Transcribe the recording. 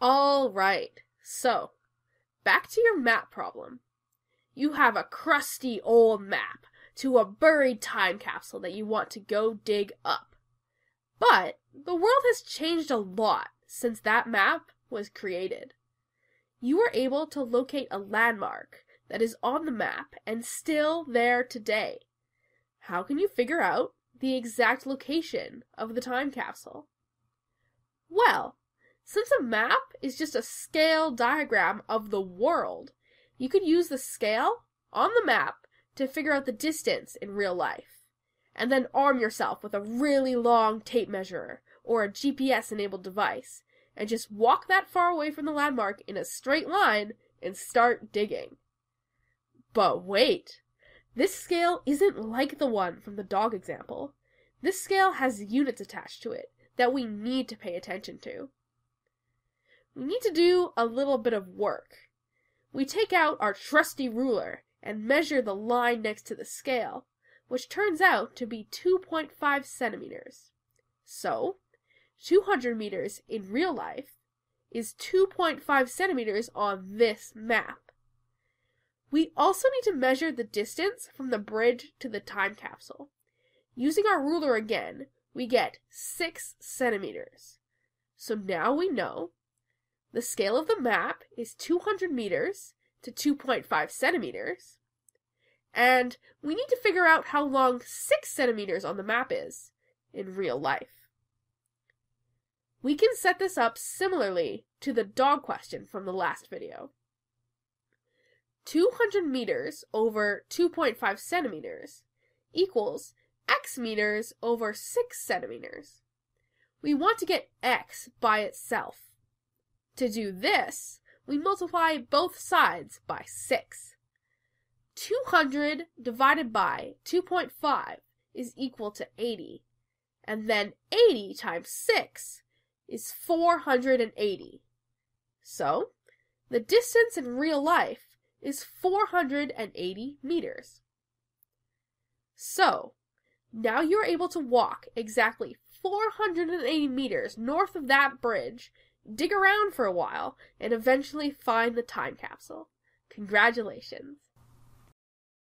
All right, so back to your map problem. You have a crusty old map to a buried time capsule that you want to go dig up. But the world has changed a lot since that map was created. You are able to locate a landmark that is on the map and still there today. How can you figure out the exact location of the time capsule? Well, since a map is just a scale diagram of the world, you could use the scale on the map to figure out the distance in real life, and then arm yourself with a really long tape measure or a GPS enabled device, and just walk that far away from the landmark in a straight line and start digging. But wait! This scale isn't like the one from the dog example. This scale has units attached to it that we need to pay attention to. We need to do a little bit of work. We take out our trusty ruler and measure the line next to the scale, which turns out to be 2.5 centimeters. So, 200 meters in real life is 2.5 centimeters on this map. We also need to measure the distance from the bridge to the time capsule. Using our ruler again, we get 6 centimeters. So now we know the scale of the map is 200 meters to 2.5 centimeters. And we need to figure out how long 6 centimeters on the map is in real life. We can set this up similarly to the dog question from the last video. 200 meters over 2.5 centimeters equals x meters over 6 centimeters. We want to get x by itself. To do this, we multiply both sides by 6. 200 divided by 2.5 is equal to 80. And then 80 times 6 is 480. So, the distance in real life is 480 meters. So, now you're able to walk exactly 480 meters north of that bridge dig around for a while, and eventually find the time capsule. Congratulations!